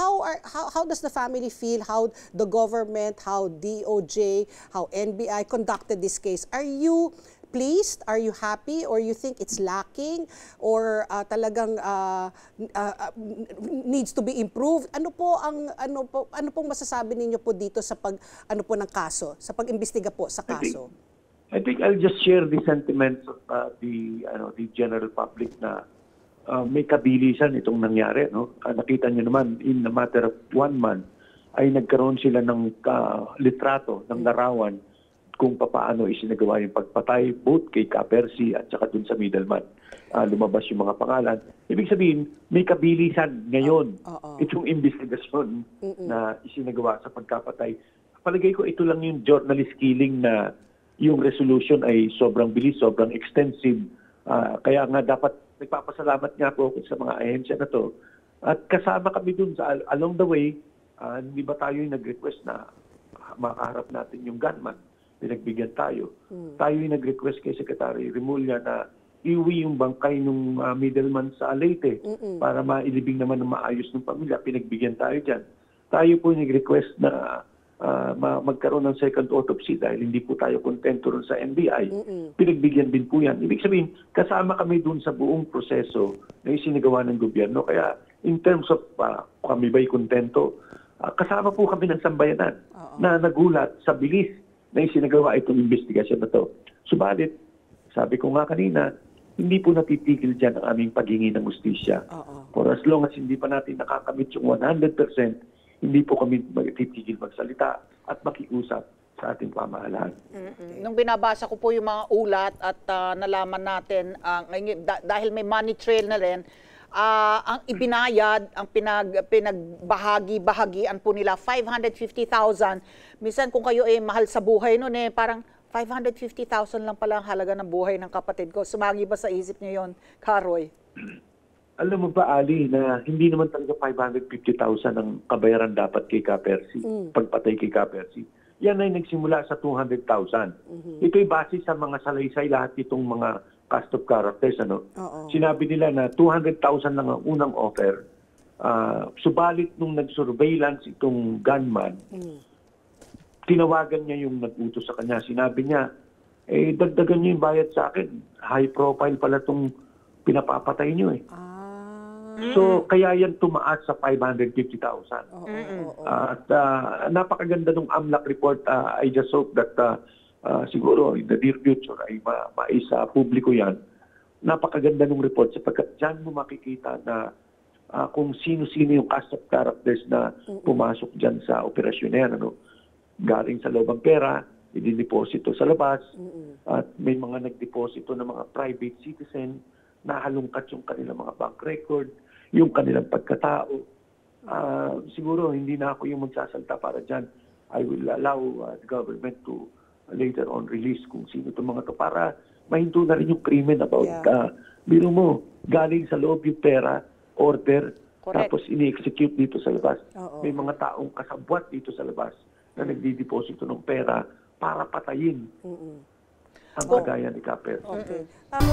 how are how, how does the family feel? How the government, how DOJ, how NBI conducted this case? Are you pleased? Are you happy? Or you think it's lacking? Or uh, talagang uh, uh, uh, needs to be improved? Ano po ang ano po ano pong masasabi ninyo po dito sa pag ano po ng kaso, sa pag-imbestiga po sa I think- kaso? I think I'll just share the sentiments of uh, the ano the general public na uh, may kabilisan itong nangyari no. Uh, nakita niyo naman in a matter of one month ay nagkaroon sila ng uh, litrato ng larawan kung papaano isinagawa yung pagpatay both kay Kapersi at saka dun sa middleman. Uh, lumabas yung mga pangalan. Ibig sabihin, may kabilisan ngayon Oo. itong investigasyon na isinagawa sa pagkapatay. Palagay ko ito lang yung journalist killing na yung resolution ay sobrang bilis, sobrang extensive. Ah, kaya nga dapat nagpapasalamat nga po ako sa mga ahensya na to. At kasama kami dun sa along the way, ah, hindi ba tayo yung nag-request na makaharap natin yung gunman? Pinagbigyan tayo. Tayo yung nag-request kay Secretary Remulla na iuwi yung bangkay ng middleman sa Leyte para mailibing naman ng maayos ng pamilya. Pinagbigyan tayo dyan. Tayo po yung nag-request na ma- magkaroon ng second autopsy dahil hindi po tayo kontento ron sa NBI. Pinagbigyan din po yan. Ibig sabihin, kasama kami dun sa buong proseso na isinagawa ng gobyerno. Kaya in terms of ah, kami ba'y kontento, ah, kasama po kami ng sambayanan na nagulat sa bilis na isinagawa itong investigasyon na to. Subalit, sabi ko nga kanina, hindi po natitigil dyan ang aming paghingi ng justisya. Oo. For as long as hindi pa natin nakakamit yung 100%, hindi po kami magtitigil magsalita at makiusap sa ating pamahalaan. Mm. Nung binabasa ko po yung mga ulat at ah, nalaman natin, da- dahil may money trail na rin, ah, ang ibinayad, ang pinag, pinagbahagi-bahagian po nila, 550,000. Minsan kung kayo eh mahal sa buhay nun eh, parang 550,000 lang pala ang halaga ng buhay ng kapatid ko. Sumagi ba sa isip niyo yon, Karoy? Alam mo ba, Ali, na hindi naman talaga 550,000 ang kabayaran dapat kay Kapersi, pagpatay kay Kapersi. Yan ay nagsimula sa 200,000. Ito'y base sa mga salaysay lahat itong mga cast of characters. Ano? Oo. Sinabi nila na 200,000 lang ang unang offer. Ah, subalit nung nag-surveillance itong gunman, tinawagan niya yung nag-utos sa kanya. Sinabi niya, eh, dagdagan niyo yung bayad sa akin. High profile pala itong pinapapatay niyo eh. Ah. So, kaya yan tumaas sa 550,000. Oo, oo, oo. At ah, napakaganda ng AMLAC report. Ah, I just hope that ah, ah, siguro in the near future ay ma maisa publiko yan. Napakaganda ng report sapagkat dyan mo makikita na ah, kung sino-sino yung cast of characters na pumasok dyan sa operasyon na yan. Ano? Galing sa loob ang pera, idiniposito sa labas, at may mga nagdeposito ng mga private citizen, nahalungkat yung kanilang mga bank record, yung kanilang pagkatao. Ah, siguro hindi na ako yung magsasalta para dyan. I will allow uh, the government to uh, later on release kung sino itong mga to para mahinto na rin yung krimen about Yeah. uh, biro mo, galing sa loob yung pera, order, Correct. tapos ini-execute dito sa labas. Oo. May mga taong kasabwat dito sa labas na nagdideposito ng pera para patayin sama oh. gaya di KPR. Okay. Um.